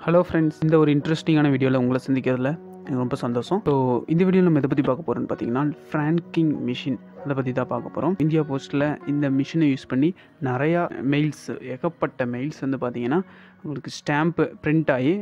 Hello friends இந்த ஒரு இன்ட்ரெஸ்டிங்கான வீடியோவில் உங்களை சந்திக்கிறதுல எனக்கு ரொம்ப சந்தோஷம். ஸோ இந்த வீடியோவில் நம்ம எதை பற்றி பார்க்க போகிறோம்னு பார்த்தீங்கன்னா ஃப்ரான்கிங் மிஷின் அதை பற்றி தான் பார்க்க போகிறோம் இந்தியா போஸ்ட்டில் இந்த மிஷினை யூஸ் பண்ணி நிறையா மெயில்ஸ் ஏகப்பட்ட மெயில்ஸ் வந்து பார்த்தீங்கன்னா உங்களுக்கு ஸ்டாம்ப்பு பிரிண்ட் ஆகி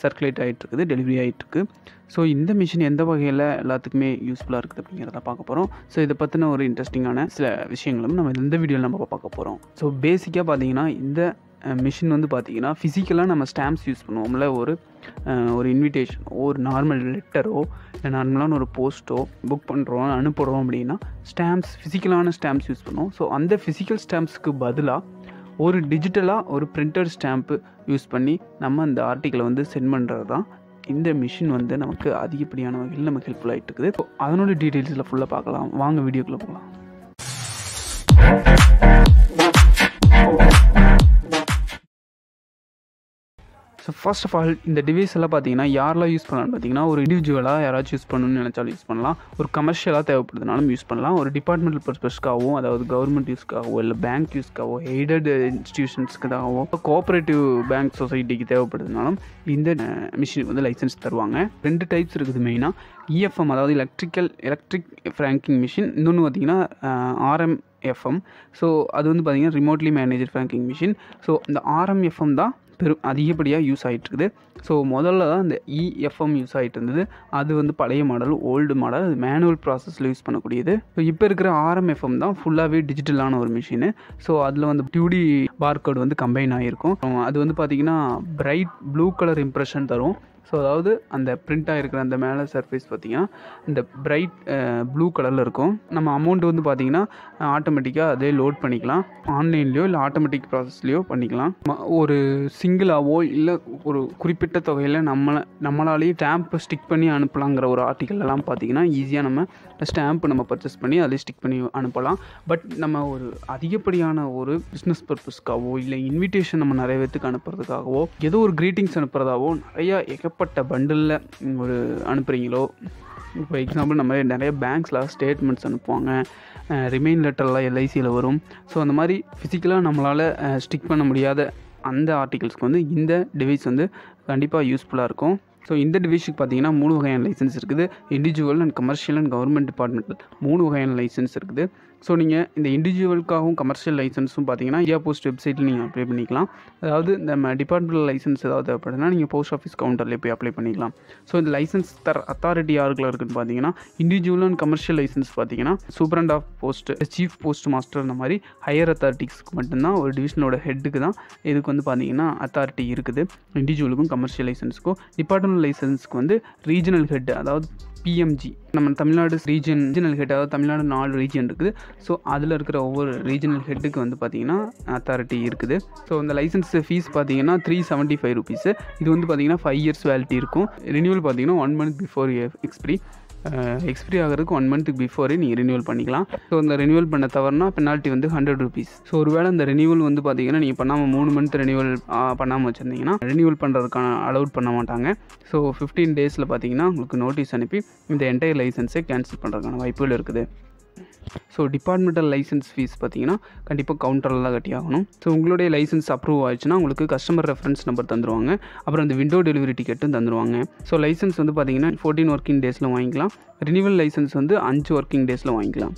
சர்க்குலேட் ஆகிட்டு இருக்குது டெலிவரி ஆகிட்டுருக்கு ஸோ இந்த மிஷின் எந்த வகையில் எல்லாத்துக்குமே யூஸ்ஃபுல்லாக இருக்குது அப்படிங்கிறத பார்க்க போகிறோம் ஸோ இதை பற்றின ஒரு இன்ட்ரெஸ்டிங்கான சில விஷயங்களும் நம்ம இந்த வீடியோவில் நம்ம பார்க்க போகிறோம் ஸோ பேசிக்காக பார்த்தீங்கன்னா இந்த மிஷின் வந்து பார்த்தீங்கன்னா ஃபிசிக்கலாக நம்ம ஸ்டாம்ப்ஸ் யூஸ் பண்ணுவோம்ல ஒரு ஒரு இன்விடேஷன் ஒரு நார்மல் லெட்டரோ இல்லை நார்மலான ஒரு போஸ்ட்டோ புக் பண்ணுறோம் அனுப்புகிறோம் அப்படின்னா ஸ்டாம்ப்ஸ் ஃபிசிக்கலான ஸ்டாம்ப்ஸ் யூஸ் பண்ணுவோம். ஸோ அந்த ஃபிசிக்கல் ஸ்டாம்ப்ஸ்க்கு பதிலாக ஒரு டிஜிட்டலாக ஒரு பிரிண்டட் ஸ்டாம்ப்பு யூஸ் பண்ணி நம்ம அந்த ஆர்டிக்கலை வந்து சென்ட் பண்ணுறது தான் இந்த மிஷின் வந்து நமக்கு அதிகப்படியான வகையில் நமக்கு ஹெல்ப்ஃபுல்லாகிட்டு இருக்குது. ஸோ அதனோட டீட்டெயில்ஸில் ஃபுல்லாக பார்க்கலாம். வாங்க வீடியோக்குள்ளே போகலாம். ஸோ ஃபர்ஸ்ட் ஆஃப் ஆல் இந்த டிவைஸ் எல்லாம் பார்த்தீங்கன்னா யாரெல்லாம் யூஸ் பண்ணலாம்னு பார்த்தீங்கன்னா ஒரு இண்டிவிஜுவலாக யாராச்சும் யூஸ் பண்ணணும்னு நினச்சாலும் யூஸ் பண்ணலாம். ஒரு கமர்ஷியலாக தேவைப்படுதுனாலும் யூஸ் பண்ணலாம். ஒரு டிபார்ட்மெண்டல் பர்பஸ்க்காகவும் அதாவது கவர்மெண்ட் யூஸ்க்காகவோ இல்லை பேங்க் யூஸ்க்காகவோ எய்டட் இன்ஸ்டிடியூஷன்ஸ்க்காகவோ கோஆப்ரேட்டிவ் பேங்க் சொசைட்டிக்கு தேவைப்படுதுனாலும் இந்த மிஷினுக்கு வந்து லைசன்ஸ் தருவாங்க. ரெண்டு டைப்ஸ் இருக்குது மெயினாக இஎஃப்எம் அதாவது எலக்ட்ரிக்கல் எலக்ட்ரிக் ஃப்ராங்கிங் மிஷின் இன்னொன்று பார்த்தீங்கன்னா ஆர்எம் எஃப்எம் ஸோ அது வந்து பார்த்தீங்கன்னா remotely manager franking machine so இந்த ஆர்எம்எஃப்எம் தான் பெரும் அதிகப்படியாக யூஸ் ஆகிட்டு இருக்குது ஸோ முதல்ல தான் இந்த இஎஃப்எம் யூஸ் ஆகிட்டு இருந்தது அது வந்து பழைய மாடல் ஓல்டு மாடல் அது மேனுவல் ப்ராசஸில் யூஸ் பண்ணக்கூடியது. ஸோ இப்போ இருக்கிற ஆர்எம்எஃப்எம் தான் ஃபுல்லாகவே டிஜிட்டலான ஒரு மிஷினு ஸோ அதில் வந்து டியூடி பார்கோடு வந்து கம்பைன் ஆகிருக்கும் அது வந்து பார்த்திங்கன்னா பிரைட் ப்ளூ கலர் இம்ப்ரெஷன் தரும். ஸோ அதாவது அந்த பிரிண்ட் ஆகிருக்கிற அந்த மேலே சர்ஃபேஸ் பார்த்தீங்கன்னா இந்த பிரைட் ப்ளூ கலரில் இருக்கும். நம்ம அமௌண்ட் வந்து பார்த்திங்கன்னா ஆட்டோமேட்டிக்காக அதே லோட் பண்ணிக்கலாம். ஆன்லைன்லேயோ இல்லை ஆட்டோமேட்டிக் ப்ராசஸ்லேயோ பண்ணிக்கலாம். ம- ஒரு சிங்கிளாவோ இல்லை ஒரு குறிப்பிட்ட தொகையில் நம்மளை நம்மளாலேயே ஸ்டாம்ப் ஸ்டிக் பண்ணி அனுப்பலாங்கிற ஒரு ஆர்டிக்கல்லாம் பார்த்திங்கன்னா பார்த்தீங்கன்னா ஈஸியாக நம்ம ஸ்டாம்ப் நம்ம பர்ச்சேஸ் பண்ணி அதே ஸ்டிக் பண்ணி அனுப்பலாம். பட் நம்ம ஒரு அதிகப்படியான ஒரு பிஸ்னஸ் பர்பஸ்க்காகவோ இல்லை இன்விடேஷன் நம்ம நிறைய பேர்த்துக்கு அனுப்புறதுக்காகவோ ஏதோ ஒரு க்ரீட்டிங்ஸ் அனுப்புறதாவோ நிறையா ஏகப்பட்ட பண்டிலில் ஒரு அனுப்புகிறீங்களோ இப்போ எக்ஸாம்பிள் நம்ம நிறைய பேங்க்ஸில் ஸ்டேட்மெண்ட்ஸ் அனுப்புவாங்க. ரிமைன் லெட்டர்லாம் எல்ஐசியில் வரும். ஸோ அந்த மாதிரி ஃபிசிக்கலாக நம்மளால் ஸ்டிக் பண்ண முடியாத அந்த ஆர்டிகல்ஸ்க்கு வந்து இந்த டிவைஸ் வந்து கண்டிப்பாக யூஸ்ஃபுல்லாக இருக்கும். ஸோ இந்த டிவிஷனுக்கு பார்த்தீங்கன்னா மூணு வகையான லைசன்ஸ் இருக்குது. Individual and commercial and government department மூணு வகையான லைசன்ஸ் இருக்குது. ஸோ நீங்கள் இந்த இண்டிவிஜுவலுக்காகவும் கமர்ஷியல் லைசன்ஸும் பார்த்தீங்கன்னா இந்தியா போஸ்ட் வெப்சைட்டில் நீங்கள் அப்ளை பண்ணிக்கலாம். அதாவது நம்ம டிபார்ட்மெண்டல் லைசன்ஸ் ஏதாவது தேவைப்படுதுன்னா நீங்கள் போஸ்ட் ஆஃபீஸ் கவுண்டரில் போய் அப்ளை பண்ணிக்கலாம். ஸோ இந்த லைசன்ஸ் தர அத்தாரிட்டி யாருக்குள்ள இருக்குன்னு பார்த்தீங்கன்னா இண்டிவிஜுவல் அண்ட் கமர்ஷியல் லைசன்ஸ் பார்த்தீங்கன்னா superintendent of post chief post master இந்த மாதிரி ஹையர் அத்தாரிட்டிஸ்க்கு மட்டும்தான் ஒரு டிவிஷனோட ஹெட்டுக்கு தான் இதுக்கு வந்து பார்த்தீங்கன்னா அத்தாரிட்டி இருக்குது. இண்டிவிஜுவலுக்கும் கமர்ஷியல் லைசன்ஸுக்கும் டிபார்ட்மெண்டல் லைசன்ஸ்க்கு வந்து ரீஜனல் ஹெட் அதாவது பிஎம்ஜி நம்ம தமிழ்நாடு ரீஜன் ரீஜனல் ஹெட் அதாவது தமிழ்நாடு நாலு ரீஜன் இருக்குது. ஸோ அதில் இருக்கிற ஒவ்வொரு ரீஜனல் ஹெட்டுக்கு வந்து பார்த்தீங்கன்னா அத்தாரிட்டி இருக்குது. ஸோ இந்த லைசன்ஸ் ஃபீஸ் பார்த்தீங்கன்னா த்ரீ செவன்ட்டி ஃபைவ் ருபீஸு இது வந்து பார்த்தீங்கன்னா ஃபைவ் இயர்ஸ் வேலிட்டி இருக்கும். ரினியூவல் பார்த்தீங்கன்னா one month before expiry expiry ஆகிறதுக்கு ஒன் மந்த்துக்கு பிஃபோரே நீங்கள் ரினியூவல் பண்ணிக்கலாம். ஸோ இந்த ரினியூவல் பண்ண தவறுனா பெனால்ட்டி வந்து ஹண்ட்ரட் ருபீஸ் ஸோ ஒருவேளை அந்த ரினியூவல் வந்து பார்த்தீங்கன்னா நீங்கள் பண்ணாமல் மூணு மந்த் ரினியூவல் பண்ணாமல் வச்சுருந்தீங்கன்னா ரினியூவல் பண்ணுறதுக்கான அலௌட் பண்ண மாட்டாங்க. ஸோ ஃபிஃப்டீன் டேஸில் பார்த்தீங்கன்னா உங்களுக்கு நோட்டீஸ் அனுப்பி இந்த என்டையர் லைசன்ஸை கேன்சல் பண்ணுறதுக்கான வாய்ப்புகள் இருக்குது. ஸோ டிபார்ட்மெண்டல் லைசன்ஸ் ஃபீஸ் பார்த்தீங்கன்னா கண்டிப்பாக கவுண்டரில் தான் கட்டி ஆகணும் ஸோ உங்களுடைய லைசன்ஸ் அப்ரூவ் ஆயிடுச்சுன்னா உங்களுக்கு கஸ்டமர் ரெஃபரன்ஸ் நம்பர் தந்துருவாங்க. அப்புறம் அந்த விண்டோ டெலிவரி டிக்கெட்டும் தந்துருவாங்க. ஸோ லைசன்ஸ் வந்து பார்த்தீங்கன்னா ஃபோர்டீன் ஒர்க்கிங் டேஸில் வாங்கிக்கலாம். ரினிவல் லைசன்ஸ் வந்து அஞ்சு ஒர்க்கிங் டேஸில் வாங்கிக்கலாம்.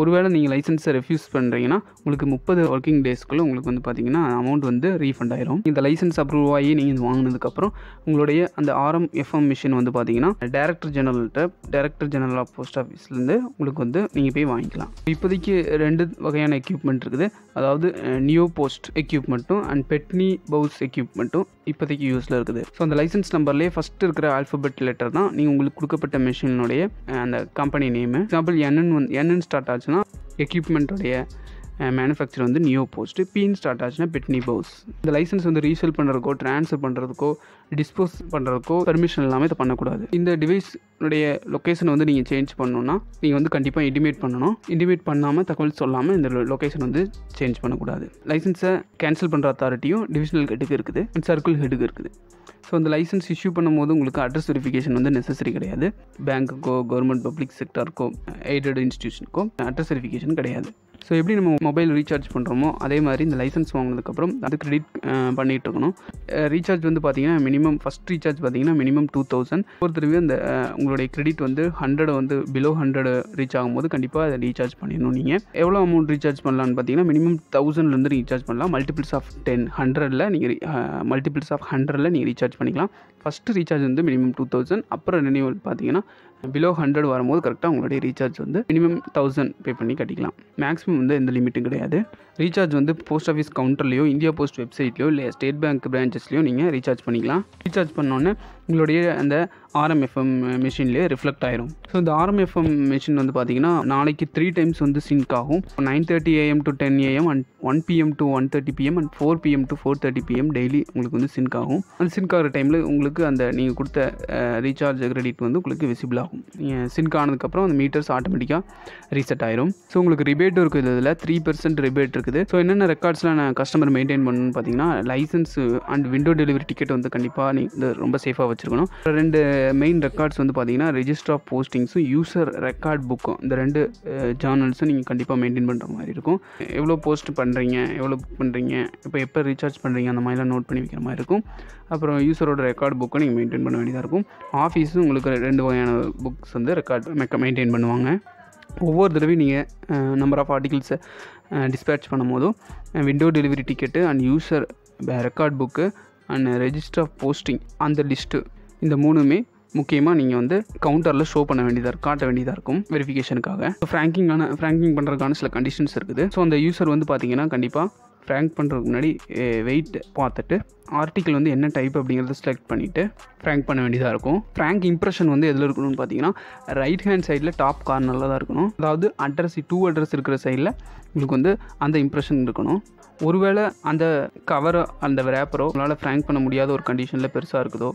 ஒருவேளை நீங்கள் லைசன்ஸை ரெஃப்யூஸ் பண்ணுறீங்கன்னா உங்களுக்கு முப்பது ஒர்க்கிங் டேஸ்க்குள்ளே உங்களுக்கு வந்து பார்த்தீங்கன்னா அமௌண்ட் வந்து ரீஃபண்ட் ஆயிரும். இந்த லைசன்ஸ் அப்ரூவ் ஆகி நீங்கள் வாங்கினதுக்கப்புறம் உங்களுடைய அந்த ஆர்எம் எஃப்எம் மிஷின் வந்து பார்த்தீங்கன்னா டேரக்டர் ஜெனரல்கிட்ட டேரக்டர் ஜெனரல் ஆஃப் போஸ்ட் ஆஃபீஸ்லேருந்து உங்களுக்கு வந்து நீங்கள் போய் வாங்கிக்கலாம். இப்போதைக்கு ரெண்டு வகையான எக்யூப்மெண்ட் இருக்குது. அதாவது நியோ போஸ்ட் எக்யூப்மெண்ட்டும் அண்ட் பெட்னி பவுஸ் எக்யூப்மெண்ட்டும் இப்போதைக்கு யூஸில் இருக்குது. ஸோ அந்த லைசன்ஸ் நம்பர்லேயே ஃபஸ்ட் இருக்கிற ஆல்ஃபபெட் லெட்டர் தான் நீங்கள் உங்களுக்கு கொடுக்கப்பட்ட மிஷினுடைய அந்த company name example N N வந்து என்என் ஸ்டார்ட் ஆச்சுன்னா எக்யூப்மெண்ட்டோடைய மேனுஃபேக்சர் வந்து நியோ போஸ்ட் பின் ஸ்டார்ட் ஆச்சுன்னா பெட்னி பவுஸ் இந்த லைசன்ஸ் வந்து ரீசேல் பண்ணுறதுக்கோ ட்ரான்ஸ்ஃபர் பண்ணுறதுக்கோ டிஸ்போஸ் பண்ணுறதுக்கோ பெர்மிஷன் இல்லாமல் இதை பண்ணக்கூடாது. இந்த டிவைஸ்னுடைய லொக்கேஷன் வந்து நீங்கள் சேஞ்ச் பண்ணணும்னா நீங்கள் வந்து கண்டிப்பாக இன்டிமேட் பண்ணணும். இன்டிமேட் பண்ணாமல் தகவல் சொல்லாமல் இந்த லொக்கேஷன் வந்து சேஞ்ச் பண்ணக்கூடாது. லைசன்ஸை கேன்சல் பண்ணுற அத்தாரிட்டியும் டிவிஷனல் ஹெட்டுக்கு இருக்குது அண்ட் சர்க்கிள் ஹெட்டுக்கு இருக்குது. ஸோ இந்த லைசன்ஸ் இஷ்யூ பண்ணும்போது உங்களுக்கு அட்ரஸ் வெரிஃபிகேஷன் வந்து நெசசரி கிடையாது. பேங்க்குக்கோ கவர்மெண்ட் பப்ளிக் செக்டருக்கோ எய்டட் இன்ஸ்டியூஷனுக்கோ அட்ரஸ் வெரிஃபிகேஷன் கிடையாது. ஸோ எப்படி நம்ம மொபைல் ரீசார்ஜ் பண்ணுறோமோ அதே மாதிரி இந்த லைசன்ஸ் வாங்கினதுக்கப்புறம் அது கிரெடிட் பண்ணிகிட்டு இருக்கணும் ரீசார்ஜ் வந்து பார்த்தீங்கன்னா மினிமம் ஃபஸ்ட் ரீசார்ஜ் பார்த்தீங்கன்னா மினிமம் டூ தௌசண்ட் ஒரு தடவை அந்த உங்களுடைய கிரெடிட் வந்து ஹண்ட்ரட் வந்து பிலோ ஹண்ட்ரட் ரீச் ஆகும்போது கண்டிப்பாக அதை ரீசார்ஜ் பண்ணிடணும் நீங்கள் எவ்வளோ அமௌண்ட் ரீசார்ஜ் பண்ணலான்னு பார்த்தீங்கன்னா மினிமம் தௌசண்ட்லேருந்து ரீசார்ஜ் பண்ணலாம். மல்டிபிள்ஸ் ஆஃப் டென் ஹண்ட்ரடில் நீங்கள் மல்டிபிள்ஸ் ஆஃப் ஹண்ட்ரடில் நீங்கள் ரீசார்ஜ் பண்ணிக்கலாம். ஃபஸ்ட்டு ரீசார்ஜ் வந்து மினிமம் டூ தௌசண்ட் அப்புறம் ரினியூவல் பார்த்தீங்கன்னா பிலோ ஹண்ட்ரட் வரும்போது கரெக்டாக உங்களுடைய ரீசார்ஜ் வந்து மினிமம் தௌசண்ட் பே பண்ணி கட்டிக்கலாம். மேக்ஸிமம் வந்து எந்த லிமிட்டும் கிடையாது. ரீசார்ஜ் வந்து போஸ்ட் ஆஃபீஸ் கவுண்டர்லேயோ இந்தியா போஸ்ட் வெப்சைட்லையோ இல்லை ஸ்டேட் பேங்க் பிரான்ச்சஸ்லையோ நீங்கள் ரீசார்ஜ் பண்ணிக்கலாம். ரீசார்ஜ் பண்ணோன்னே உங்களுடைய அந்த ஆர்எம்எஃப்எம் மிஷின்லேயே ரிஃப்ளெக்ட் ஆயிரும். ஸோ இந்த ஆர்எம்எஃப்எம் மிஷின் வந்து பார்த்தீங்கன்னா நாளைக்கு த்ரீ டைம்ஸ் வந்து சிங்க் ஆகும். Nine thirty AM to ten AM and one PM to one thirty PM and four PM to four thirty PM daily உங்களுக்கு வந்து சிங்க் ஆகும். அந்த சிங்க் ஆகிற டைமில் உங்களுக்கு அந்த நீங்கள் கொடுத்த ரீசார்ஜ் கிரெடிட் வந்து உங்களுக்கு விசிபிள் ஆகும். நீங்கள் சிங்க் ஆனதுக்கப்புறம் அந்த மீட்டர்ஸ் ஆட்டோமேட்டிக்காக ரீசெட் ஆயிரும். ஸோ உங்களுக்கு ரிபேட் இருக்குது இதில் த்ரீ பர்சன்ட் ரிபேட் இருக்குது. ஸோ என்னென்ன ரெக்கார்ட்ஸ்லாம் நான் கஸ்டமர் மெயின்டைன் பண்ணணும்னு பார்த்தீங்கன்னா licence and window delivery ticket வந்து கண்டிப்பாக நீங்கள் ரொம்ப சேஃபாக வச்சுருக்கணும். ரெண்டு மெயின் ரெக்கார்ட்ஸ் வந்து பார்த்தீங்கன்னா ரெஜிஸ்டர் ஆஃப் போஸ்டிங்ஸும் யூசர் ரெக்கார்ட் புக்கும் இந்த ரெண்டு ஜேர்னல்ஸும் நீங்கள் கண்டிப்பாக மெயின்டைன் பண்ணுற மாதிரி இருக்கும். எவ்வளோ போஸ்ட் பண்ணுறீங்க எவ்வளோ புக் பண்ணுறீங்க இப்போ எப்போ ரீசார்ஜ் பண்ணுறீங்க அந்த மாதிரிலாம் நோட் பண்ணி வைக்கிற மாதிரி இருக்கும். அப்புறம் யூசரோட ரெக்கார்ட் புக்கை நீங்கள் மெயின்டைன் பண்ண வேண்டியதாக இருக்கும். ஆஃபீஸும் உங்களுக்கு ரெண்டு வகையான புக்ஸ் வந்து ரெக்கார்ட் மெக்க மெயின்டைன் பண்ணுவாங்க. ஒவ்வொரு தடவையும் நீங்கள் நம்பர் ஆஃப் ஆர்டிகிள்ஸை டிஸ்பேட்ச் பண்ணும் போதும் window delivery ticket and user record book and register of posting அந்த லிஸ்ட்டு இந்த மூணுமே முக்கியமாக நீங்கள் வந்து கவுண்டரில் ஷோ பண்ண வேண்டியதாக இருக்கும் காட்ட வேண்டியதாக இருக்கும் வெரிஃபிகேஷனுக்காக ஃப்ராங்கிங்கான ஃப்ராங்கிங் பண்ணுறதுக்கான சில கண்டிஷன்ஸ் இருக்குது. ஸோ அந்த யூசர் வந்து பார்த்தீங்கன்னா கண்டிப்பாக ஃப்ராங்க் பண்ணுறதுக்கு முன்னாடி வெயிட் பார்த்துட்டு ஆர்டிக்கல் வந்து என்ன டைப் அப்படிங்கிறத செலக்ட் பண்ணிவிட்டு ஃப்ராங்க் பண்ண வேண்டியதாக இருக்கும். ஃப்ராங்க் இம்ப்ரெஷன் வந்து எதில் இருக்கணும்னு பார்த்தீங்கன்னா ரைட் ஹேண்ட் சைடில் டாப் கார்னரில் தான் இருக்கணும். அதாவது அட்ரஸ் டூ அட்ரஸ் இருக்கிற சைடில் உங்களுக்கு வந்து அந்த இம்ப்ரெஷன் இருக்கணும். ஒருவேளை அந்த கவரோ அந்த ரேப்பரோ உங்களால் ஃப்ராங்க் பண்ண முடியாத ஒரு கண்டிஷனில் பெருசாக இருக்குதோ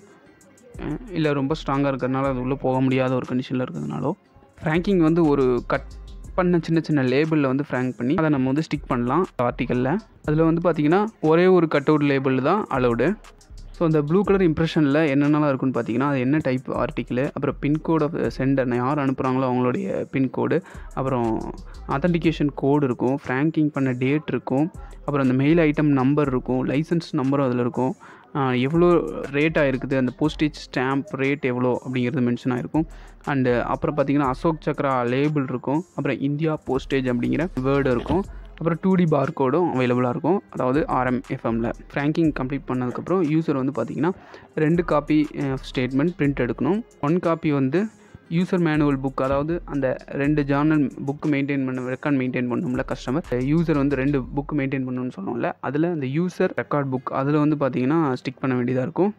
இல்லை ரொம்ப ஸ்ட்ராங்காக இருக்கிறதுனால அது உள்ளே போக முடியாத ஒரு கண்டிஷனில் இருக்கிறதுனாலோ ஃப்ராங்கிங் வந்து ஒரு கட் பண்ண சின்ன சின்ன லேபிளில் வந்து ஃப்ராங்க் பண்ணி அதை நம்ம வந்து ஸ்டிக் பண்ணலாம் ஆர்டிக்கலில் அதில் வந்து பார்த்திங்கன்னா ஒரே ஒரு கட் அவுட் லேபிள் தான் அலவுடு ஸோ அந்த ப்ளூ கலர் இம்ப்ரெஷனில் என்னென்னலாம் இருக்குன்னு பார்த்தீங்கன்னா அது என்ன டைப் ஆர்டிக்கிள் அப்புறம் பின்கோட் ஆஃப் சென்டர் யார் அனுப்புகிறாங்களோ அவங்களுடைய பின்கோடு அப்புறம் அத்தன்டிகேஷன் கோடு இருக்கும் ஃப்ராங்கிங் பண்ண டேட் இருக்கும் அப்புறம் அந்த மெயில் ஐட்டம் நம்பர் இருக்கும் லைசன்ஸ் நம்பரும் அதில் இருக்கும். எவ்வளோ ரேட் ஆகிருக்குது அந்த போஸ்டேஜ் ஸ்டாம்ப் ரேட் எவ்வளோ அப்படிங்கிறது மென்ஷன் ஆகிருக்கும் அண்டு அப்புறம் பார்த்தீங்கன்னா அசோக் சக்ரா லேபிள் இருக்கும். அப்புறம் இந்தியா போஸ்டேஜ் அப்படிங்கிற வேர்டு இருக்கும். அப்புறம் டூ டி பார் கோடும் அவைலபிளாக இருக்கும். அதாவது ஆர்எம்எஃப்எம்மில் ஃப்ராங்கிங் கம்ப்ளீட் பண்ணதுக்கப்புறம் யூசர் வந்து பார்த்தீங்கன்னா ரெண்டு காப்பி ஸ்டேட்மெண்ட் பிரிண்ட் எடுக்கணும். ஒன் காப்பி வந்து யூசர் மேனுவல் புக் அதாவது அந்த ரெண்டு ஜேர்னல் புக் மெயின்டைன் பண்ண ரெக்கார்ட் மெயின்டைன் பண்ணணும்ல கஸ்டமர் யூசர் வந்து ரெண்டு புக் மெயின்டைன் பண்ணணும்னு சொன்னோம்ல அதில் அந்த யூசர் ரெக்கார்ட் புக் அதில் வந்து பார்த்தீங்கன்னா ஸ்டிக் பண்ண வேண்டியதாக இருக்கும்.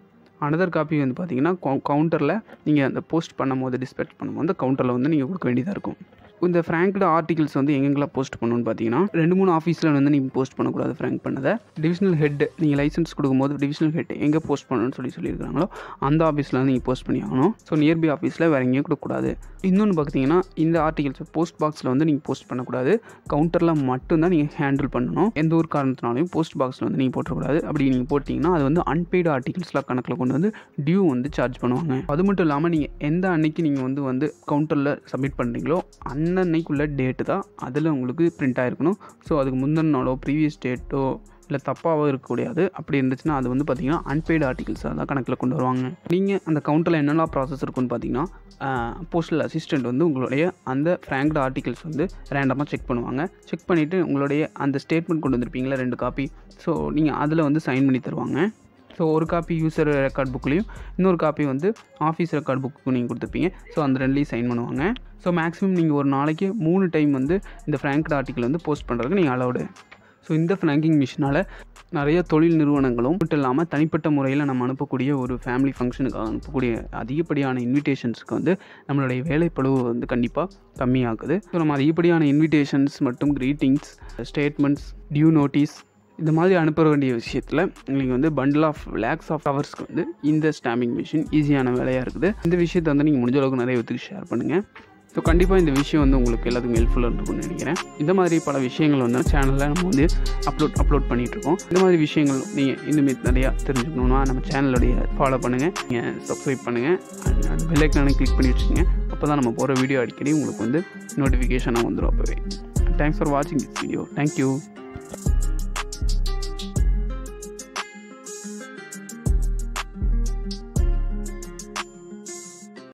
அனதர் காப்பி வந்து பார்த்தீங்கன்னா கவுண்டரில் நீங்கள் அந்த போஸ்ட் பண்ணும்போது டிஸ்பேச் பண்ணும்போது அந்த கவுண்டரில் வந்து நீங்கள் கொடுக்க வேண்டியதாக இருக்கும். இந்த ஃப்ராங்க்டு ஆர்டிகல்ஸ் வந்து எங்கெங்கெல்லாம் போஸ்ட் பண்ணணும்னு பார்த்தீங்கன்னா ரெண்டு மூணு ஆஃபீஸில் வந்து நீங்கள் போஸ்ட் பண்ணக்கூடாது ஃப்ராங்க் பண்ணதை. டிவிஷனல் ஹெட் நீங்கள் லைசன்ஸ் கொடுக்கும்போது டிவிஷனல் ஹெட் எங்கே போஸ்ட் பண்ணணும்னு சொல்லி சொல்லியிருக்காங்களோ அந்த ஆஃபீஸில் வந்து நீங்கள் போஸ்ட் பண்ணி ஆகணும் ஸோ நியர்பை ஆஃபீஸில் வேறு எங்கேயும் கொடுக்கக்கூடாது. இன்னொன்று பார்த்தீங்கன்னா இந்த ஆர்டிகல்ஸ் போஸ்ட் பாக்ஸில் வந்து நீங்கள் போஸ்ட் பண்ணக்கூடாது. கவுண்டரில் மட்டும்தான் நீங்கள் ஹேண்டில் பண்ணணும். எந்த ஒரு காரணத்தினாலையும் போஸ்ட் பாக்ஸில் வந்து நீங்கள் போட்டக்கூடாது அப்படி நீங்கள் போட்டிங்கன்னா அது வந்து அன்பெய்டு ஆர்டிகல்ஸ்லாம் கணக்கில் கொண்டு வந்து டியூ வந்து சார்ஜ் பண்ணுவாங்க. அது மட்டும் இல்லாமல் நீங்கள் எந்த அன்னைக்கு நீங்கள் வந்து வந்து கவுண்டரில் சப்மிட் பண்ணுறீங்களோ அன்னன்னைக்குள்ள டேட்டு தான் அதில் உங்களுக்கு பிரிண்ட் ஆகிருக்கணும் ஸோ அதுக்கு முந்தின நாளோ ப்ரீவியஸ் டேட்டோ இல்லை தப்பாகவோ இருக்கக்கூடாது அப்படி இருந்துச்சுன்னா அது வந்து பார்த்திங்கன்னா அன்பெய்டு ஆர்டிகல்ஸாக தான் கணக்கில் கொண்டு வருவாங்க. நீங்கள் அந்த கவுண்டரில் என்னெல்லாம் ப்ராசஸ் இருக்குன்னு பார்த்தீங்கன்னா போஸ்டல் அசிஸ்டண்ட் வந்து உங்களுடைய அந்த ஃப்ராங்க்டு ஆர்டிகல்ஸ் வந்து ரேண்டமாக செக் பண்ணுவாங்க. செக் பண்ணிவிட்டு உங்களுடைய அந்த ஸ்டேட்மெண்ட் கொண்டு வந்திருப்பீங்களா ரெண்டு காப்பி ஸோ நீங்கள் அதில் வந்து சைன் பண்ணி தருவாங்க. ஸோ ஒரு காப்பி யூசர் ரெக்கார்ட் புக்லேயும் இன்னொரு காப்பி வந்து ஆஃபீஸ் ரெக்கார்ட் புக்கு நீங்கள் கொடுத்துருப்பீங்க. ஸோ அந்த ரெண்டுலேயும் சைன் பண்ணுவாங்க. ஸோ மேக்ஸிமம் நீங்கள் ஒரு நாளைக்கு மூணு டைம் வந்து இந்த ஃப்ராங்க்டு ஆர்டிக்கல் வந்து போஸ்ட் பண்ணுறதுக்கு நீங்கள் அலௌடு ஸோ இந்த ஃப்ராங்கிங் மிஷினால் நிறைய தொழில் நிறுவனங்களும் மட்டும் இல்லாமல் தனிப்பட்ட முறையில் நம்ம அனுப்பக்கூடிய ஒரு ஃபேமிலி ஃபங்க்ஷனுக்காக அனுப்பக்கூடிய அதிகப்படியான இன்விடேஷன்ஸ்க்கு வந்து நம்மளுடைய வேலைப்பளுவு வந்து கண்டிப்பாக கம்மியாகுது. ஸோ நம்ம அதிகப்படியான இன்விடேஷன்ஸ் மற்றும் க்ரீட்டிங்ஸ் ஸ்டேட்மெண்ட்ஸ் டியூ நோட்டீஸ் இந்த மாதிரி அனுப்ப வேண்டிய விஷயத்தில் நீங்கள் வந்து பண்டில் ஆஃப் லேக்ஸ் ஆஃப் ஹவர்ஸ்க்கு வந்து இந்த ஸ்டாம்பிங் மிஷின் ஈஸியான வேலையாக இருக்குது. இந்த விஷயத்தை வந்து நீங்கள் முடிஞ்ச அளவுக்கு நிறைய பேத்துக்கு ஷேர் பண்ணுங்கள் ஸோ கண்டிப்பாக இந்த விஷயம் வந்து உங்களுக்கு எல்லாத்துக்கும் ஹெல்ப்ஃபுல்லாக இருக்கும்னு நினைக்கிறேன். இந்த மாதிரி பல விஷயங்கள் வந்து சேனலில் நம்ம வந்து அப்லோட் அப்லோட் பண்ணிகிட்ருக்கோம் இந்த மாதிரி விஷயங்கள் நீங்கள் இனிமேல் நிறையா தெரிஞ்சுக்கணுன்னா நம்ம சேனலுடைய ஃபாலோ பண்ணுங்கள் நீங்கள் சப்ஸ்கிரைப் பண்ணுங்கள் அண்ட் பெல்லைக்கான கிளிக் பண்ணி வச்சுக்கோங்க. அப்போ தான் நம்ம போகிற வீடியோ அடிக்கடி உங்களுக்கு வந்து நோட்டிஃபிகேஷனாக வந்துடும் அப்போவே. தேங்க்ஸ் ஃபார் வாட்சிங் திஸ் வீடியோ தேங்க்யூ